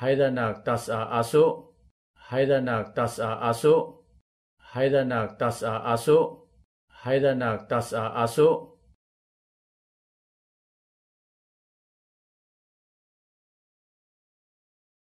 haidanak tas'a asu. Haidanak tas'a asu. Haidanak tas'a asu. Haidanak tas'a asu.